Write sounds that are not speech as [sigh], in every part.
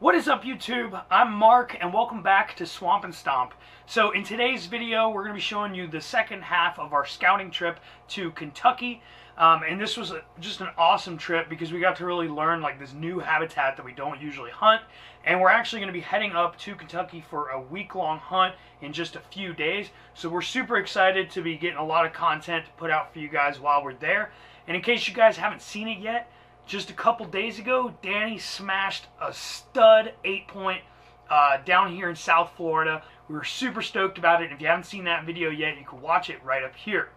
What is up YouTube? I'm Mark and welcome back to Swamp N Stomp. So in today's video we're going to be showing you the second half of our scouting trip to Kentucky. Um, and this was a, just an awesome trip because we got to really learn like this new habitat that we don't usually hunt. And we're actually going to be heading up to Kentucky for a week-long hunt in just a few days. So we're super excited to be getting a lot of content to put out for you guys while we're there. And in case you guys haven't seen it yet, just a couple days ago, Danny smashed a stud eight point uh, down here in South Florida. We were super stoked about it. If you haven't seen that video yet, you can watch it right up here.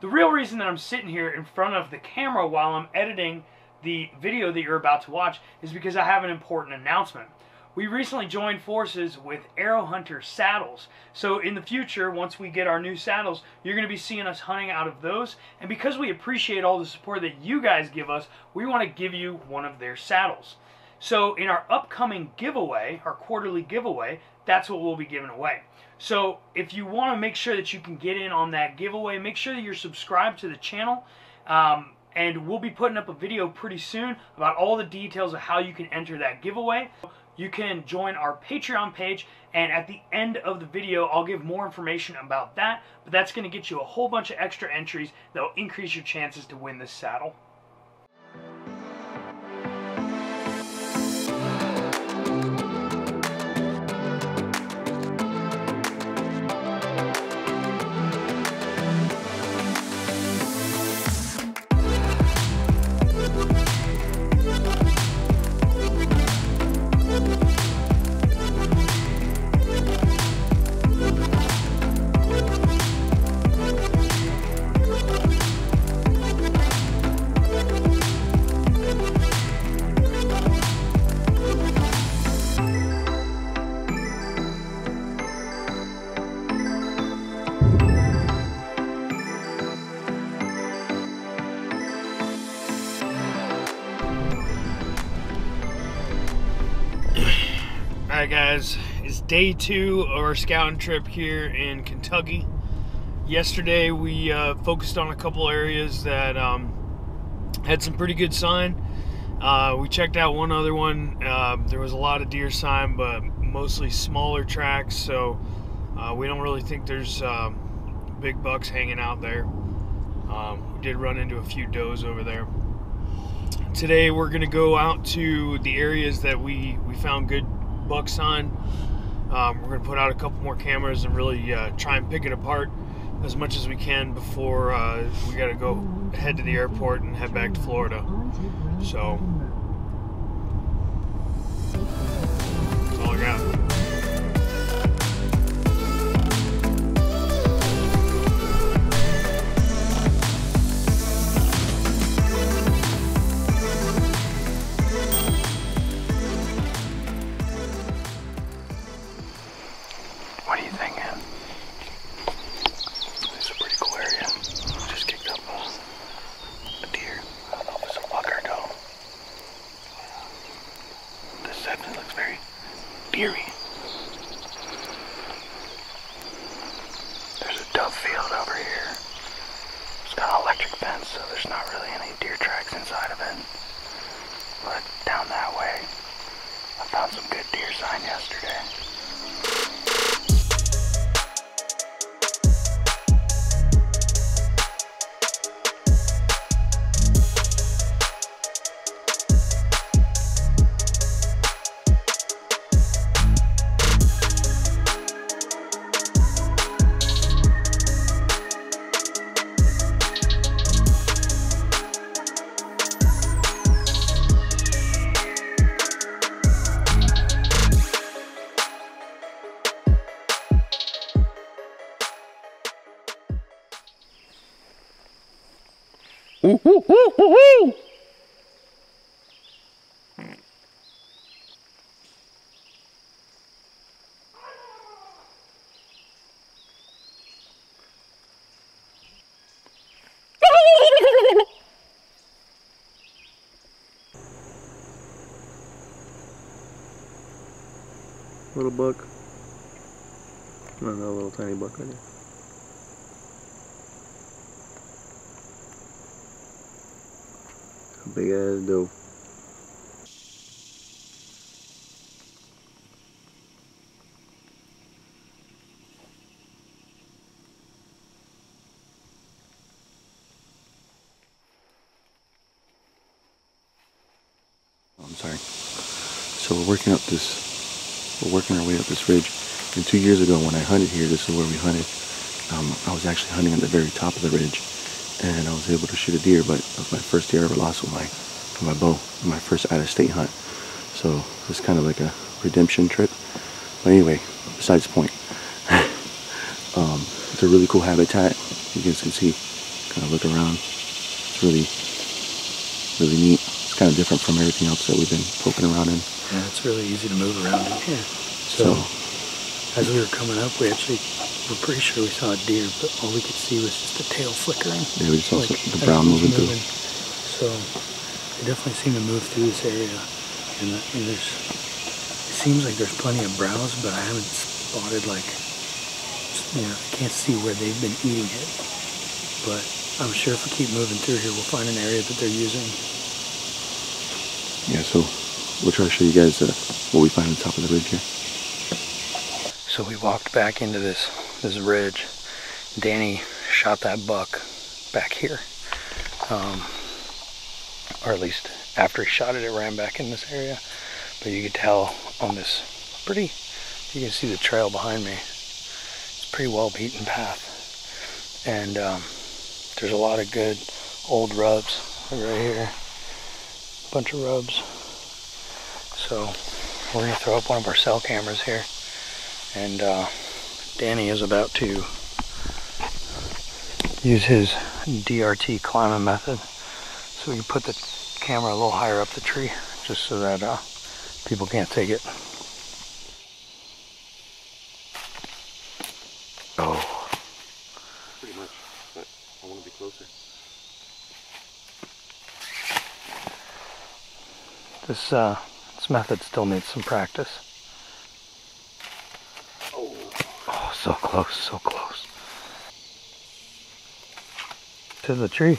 The real reason that I'm sitting here in front of the camera while I'm editing the video that you're about to watch is because I have an important announcement. We recently joined forces with Aero Hunter Saddles. So in the future, once we get our new saddles, you're going to be seeing us hunting out of those. And because we appreciate all the support that you guys give us, we want to give you one of their saddles. So in our upcoming giveaway, our quarterly giveaway, that's what we'll be giving away. So if you want to make sure that you can get in on that giveaway, make sure that you're subscribed to the channel. Um, and we'll be putting up a video pretty soon about all the details of how you can enter that giveaway you can join our Patreon page. And at the end of the video, I'll give more information about that. But that's going to get you a whole bunch of extra entries that will increase your chances to win this saddle. Alright guys, it's day two of our scouting trip here in Kentucky. Yesterday we uh, focused on a couple areas that um, had some pretty good sign. Uh, we checked out one other one. Uh, there was a lot of deer sign, but mostly smaller tracks, so uh, we don't really think there's um, big bucks hanging out there. Um, we did run into a few does over there. Today we're going to go out to the areas that we, we found good buck on. Um, we're going to put out a couple more cameras and really uh, try and pick it apart as much as we can before uh, we got to go head to the airport and head back to Florida. So, that's all I got. So there's not really any deer tracks inside of it. But down that way, I found some good deer sign yesterday. Ooh, ooh, ooh, ooh, ooh. Little buck. No, no, little tiny buck right there. Big ass. Oh, I'm sorry. So we're working up this, we're working our way up this ridge. And two years ago when I hunted here, this is where we hunted. Um, I was actually hunting at the very top of the ridge and I was able to shoot a deer. But it was my first deer I ever lost with my with my bow, my first out-of-state hunt. So it's kind of like a redemption trip. But anyway, besides the point. [laughs] um, it's a really cool habitat. You guys can see, kind of look around. It's really, really neat. It's kind of different from everything else that we've been poking around in. Yeah, it's really easy to move around in here. So, So, as we were coming up, we actually were pretty sure we saw a deer, but all we could see was just the tail flickering. yeah, we saw as the brown was moving through. So they definitely seem to move through this area, and, uh, and there's it seems like there's plenty of browse, but I haven't spotted like you know I can't see where they've been eating it. But I'm sure if we keep moving through here, we'll find an area that they're using. Yeah, so we'll try to show you guys uh, what we find on top of the ridge here. So we walked back into this this ridge. Danny shot that buck back here, um, or at least after he shot it, it ran back in this area. But you could tell on this pretty, you can see the trail behind me. It's a pretty well beaten path, and um, there's a lot of good old rubs right here. A Bunch of rubs. So we're gonna throw up one of our cell cameras here and uh, Danny is about to use his DRT climbing method so we can put the camera a little higher up the tree just so that uh, people can't take it. Oh, Pretty much, but I want to be closer. this uh, this method still needs some practice. Oh, so close, so close. To the tree.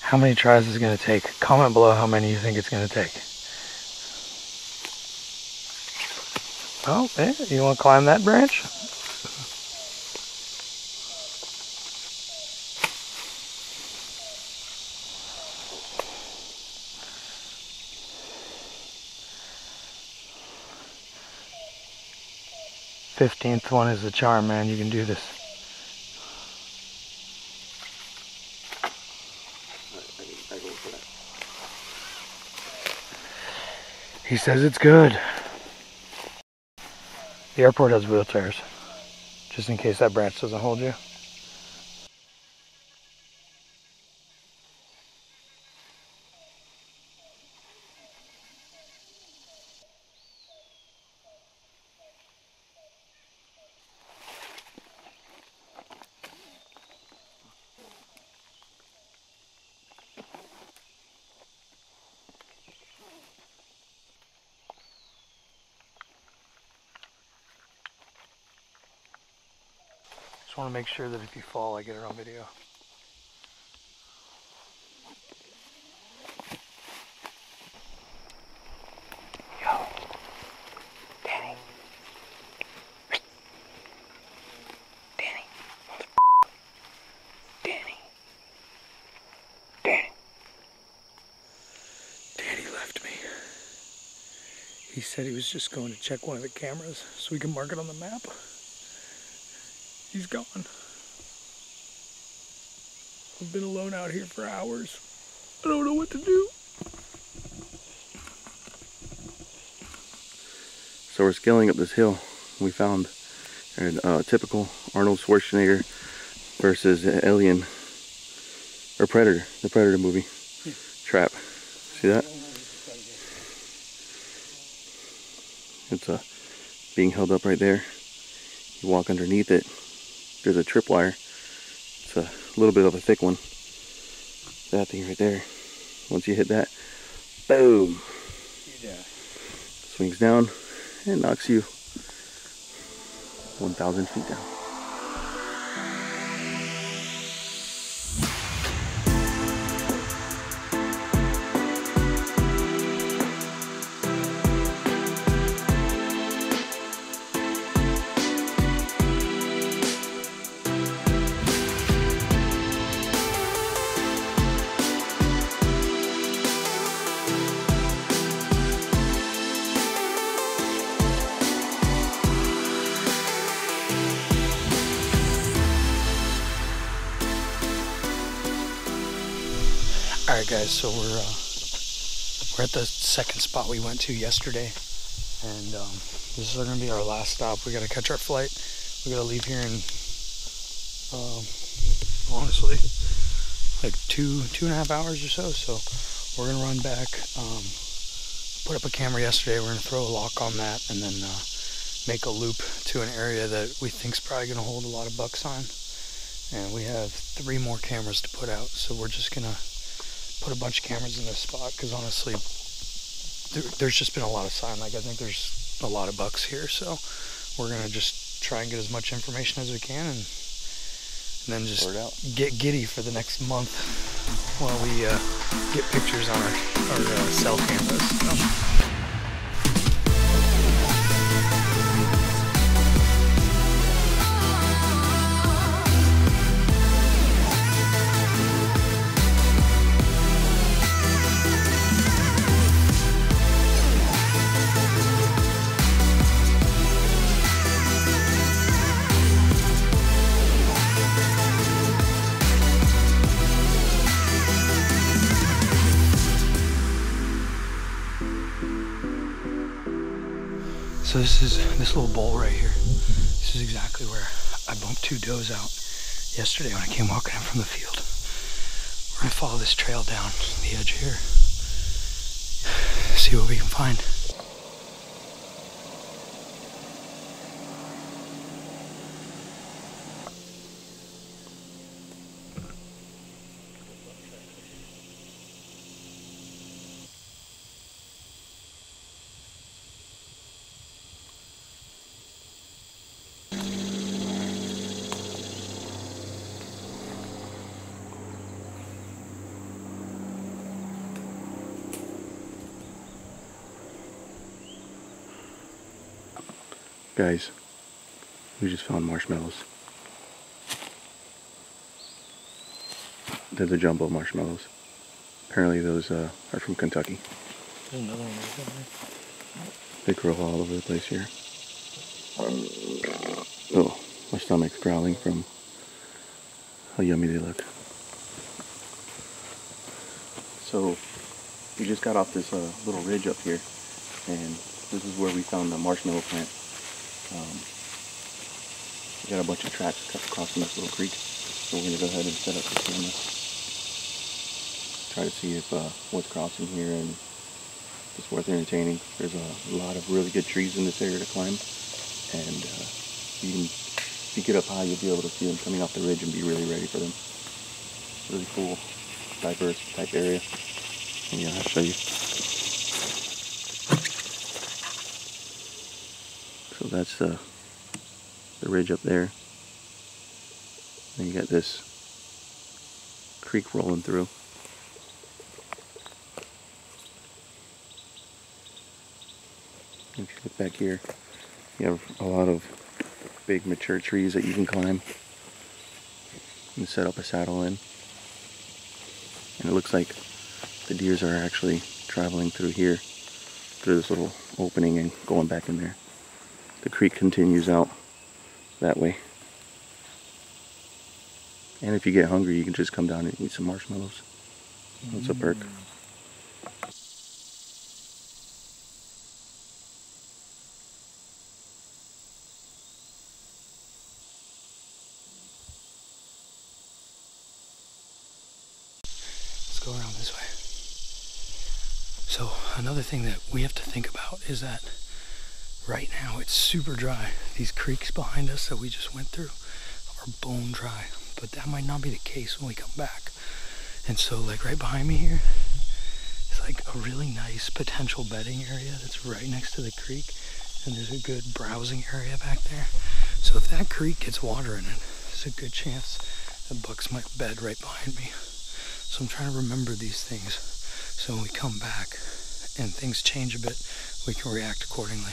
How many tries is it going to take? Comment below how many you think it's going to take. Oh, you want to climb that branch? Fifteenth one is the charm, man. You can do this. He says it's good. The airport has wheelchairs, just in case that branch doesn't hold you. Make sure that if you fall, I get it on video. Yo, Danny. Danny. Danny. Danny. Danny left me. He said he was just going to check one of the cameras so we can mark it on the map. He's gone. I've been alone out here for hours. I don't know what to do. So we're scaling up this hill. We found a uh, typical Arnold Schwarzenegger versus Alien or Predator, the Predator movie trap. See that? It's uh, being held up right there. You walk underneath it. There's a tripwire. It's a little bit of a thick one. That thing right there. Once you hit that, boom. Swings down and knocks you 1,000 feet down. Guys, so we're uh, we're at the second spot we went to yesterday, and um, this is going to be our last stop. We got to catch our flight. We got to leave here in um, honestly like two two and a half hours or so. So we're gonna run back. Um, put up a camera yesterday. We're gonna throw a lock on that, and then uh, make a loop to an area that we think's probably gonna hold a lot of bucks on. And we have three more cameras to put out, so we're just gonna put a bunch of cameras in this spot because honestly, there, there's just been a lot of sign. Like I think there's a lot of bucks here, so we're gonna just try and get as much information as we can and and then just get giddy for the next month while we uh, get pictures on our, our uh, cell cameras. So. So this is this little bowl right here. This is exactly where I bumped two does out yesterday when I came walking in from the field. We're gonna follow this trail down the edge here. See what we can find. Guys, we just found marshmallows. They're the jumbo marshmallows. Apparently those uh, are from Kentucky. There's another one right there. They grow all over the place here. Oh, my stomach's growling from how yummy they look. So, we just got off this uh, little ridge up here, and this is where we found the marshmallow plant. Um, we got a bunch of tracks cut across this little creek, so we're going to go ahead and set up the camera. Try to see if uh, what's crossing here and if it's worth entertaining. There's a lot of really good trees in this area to climb, and uh, you can, if you get up high, you'll be able to see them coming off the ridge and be really ready for them. Really cool, diverse type area. And yeah, I'll show you. So that's the the ridge up there. Then you got this creek rolling through. If you look back here, you have a lot of big mature trees that you can climb and set up a saddle in. And it looks like the deers are actually traveling through here, through this little opening and going back in there. The creek continues out that way. And if you get hungry, you can just come down and eat some marshmallows. That's a perk. Let's go around this way. So another thing that we have to think about is that right now it's super dry. These creeks behind us that we just went through are bone dry, but that might not be the case when we come back. And so like right behind me here, it's like a really nice potential bedding area that's right next to the creek. And there's a good browsing area back there. So if that creek gets water in it, there's a good chance that bucks might bed right behind me. So I'm trying to remember these things so when we come back and things change a bit, we can react accordingly.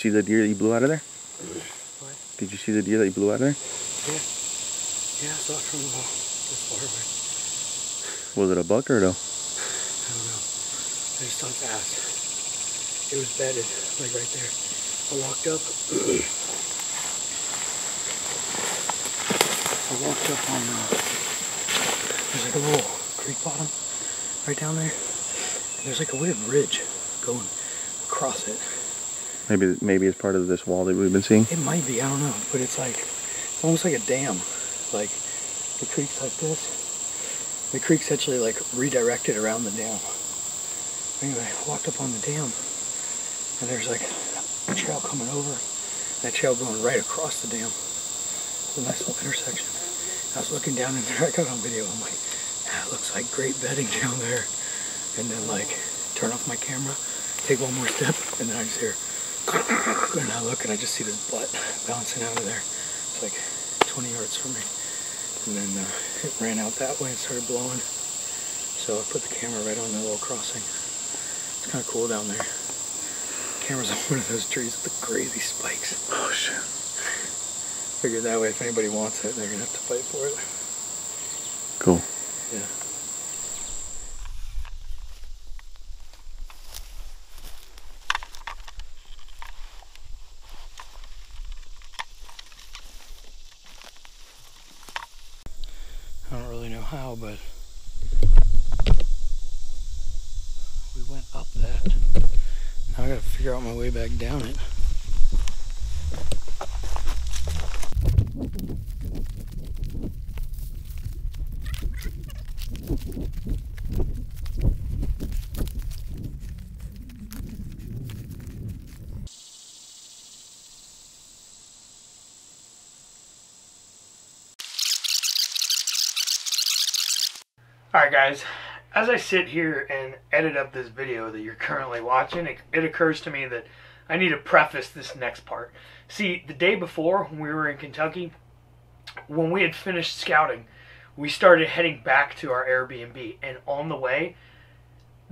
see the deer that you blew out of there? What? Did you see the deer that you blew out of there? Yeah. Yeah, I saw it from uh, this far away. Was it a buck or a doe? I don't know. I just saw its ass. It was bedded, like right there. I walked up. [clears throat] I walked up on uh, there's like a little creek bottom right down there. And there's like a weird ridge going across it. Maybe maybe it's part of this wall that we've been seeing. It might be, I don't know, but it's like it's almost like a dam. Like the creek's like this. The creek's actually like redirected around the dam. Anyway, I walked up on the dam and there's like a trail coming over. and That trail going right across the dam. It's a nice little intersection. I was looking down in [laughs] there, I got on video, I'm like, it looks like great bedding down there. And then like turn off my camera, take one more step, and then I just hear and I look and I just see this butt bouncing out of there. It's like 20 yards from me. And then uh, it ran out that way and started blowing. So I put the camera right on the little crossing. It's kind of cool down there. Camera's [laughs] on one of those trees with the crazy spikes. Oh shit. Figured that way if anybody wants it, they're gonna have to fight for it. Cool. Yeah. I don't really know how, but we went up that. Now I gotta figure out my way back down it. Alright guys, as I sit here and edit up this video that you're currently watching, it, it occurs to me that I need to preface this next part. See, the day before when we were in Kentucky, when we had finished scouting, we started heading back to our Airbnb and on the way,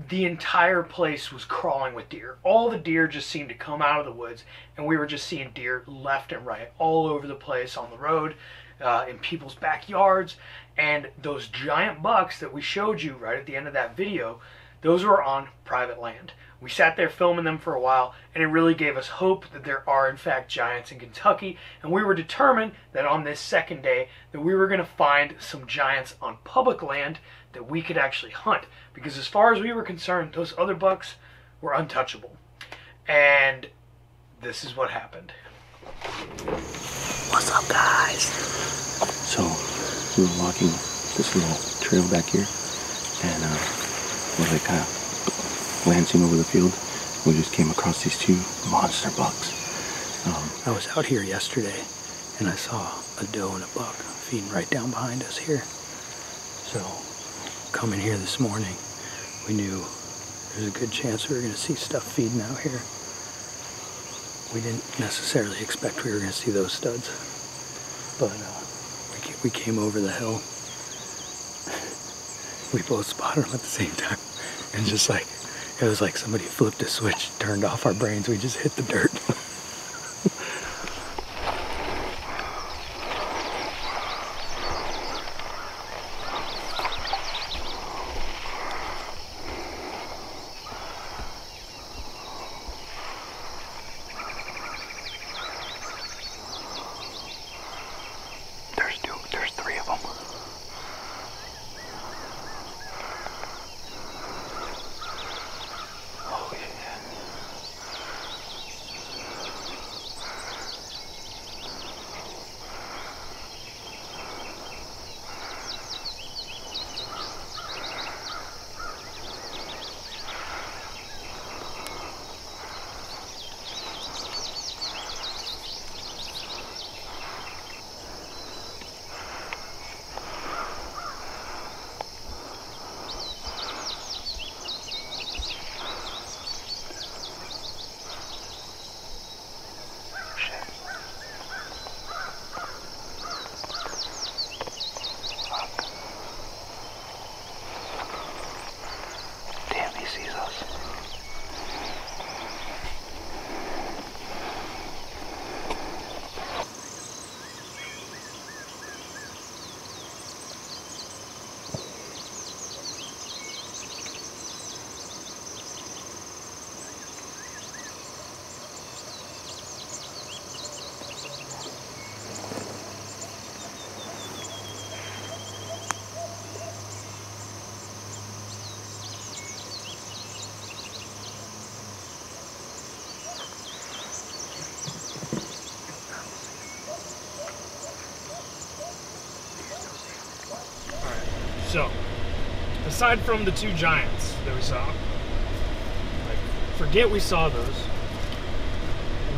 the entire place was crawling with deer. All the deer just seemed to come out of the woods, and we were just seeing deer left and right, all over the place on the road, uh, in people's backyards. And those giant bucks that we showed you right at the end of that video, those were on private land. We sat there filming them for a while, and it really gave us hope that there are, in fact, giants in Kentucky. And we were determined that on this second day, that we were going to find some giants on public land that we could actually hunt. Because as far as we were concerned, those other bucks were untouchable. And this is what happened. What's up, guys? Were walking this little trail back here, and uh, we're like kind of glancing over the field. We just came across these two monster bucks. Um, I was out here yesterday and I saw a doe and a buck feeding right down behind us here. So, coming here this morning, we knew there's a good chance we were going to see stuff feeding out here. We didn't necessarily expect we were going to see those studs, but uh, we, came over the hill. We both spotted them at the same time, and just like it was like somebody flipped a switch, turned off our brains. We just hit the dirt. Aside from the two giants that we saw, like, forget we saw those.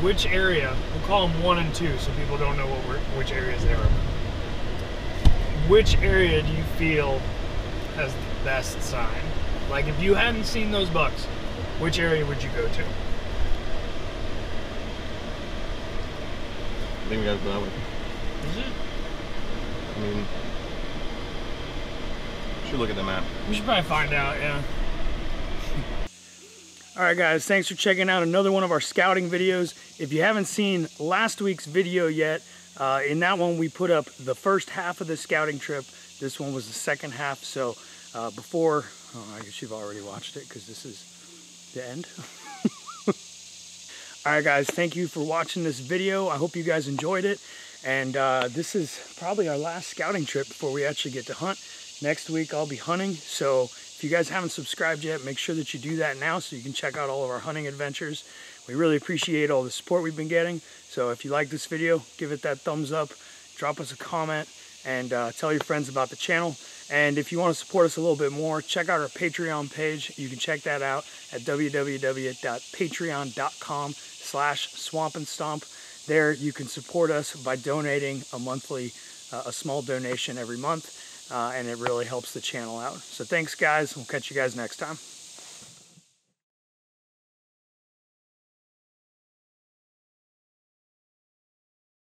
Which area? We'll call them one and two, so people don't know what we're, which areas they are. Which area do you feel has the best sign? Like, if you hadn't seen those bucks, which area would you go to? I think we gotta go that way. Is it? I mean, should look at the map. We should probably find out, yeah. All right, guys, thanks for checking out another one of our scouting videos. If you haven't seen last week's video yet, uh, in that one we put up the first half of the scouting trip. This one was the second half, so uh, before, oh, I guess you've already watched it because this is the end. [laughs] All right, guys, thank you for watching this video. I hope you guys enjoyed it. And uh, this is probably our last scouting trip before we actually get to hunt. Next week, I'll be hunting. So if you guys haven't subscribed yet, make sure that you do that now so you can check out all of our hunting adventures. We really appreciate all the support we've been getting. So if you like this video, give it that thumbs up, drop us a comment, and uh, tell your friends about the channel. And if you want to support us a little bit more, check out our Patreon page. You can check that out at www.patreon.com slash swamp and stomp. There you can support us by donating a monthly, uh, a small donation every month, uh, and it really helps the channel out. So thanks guys, we'll catch you guys next time.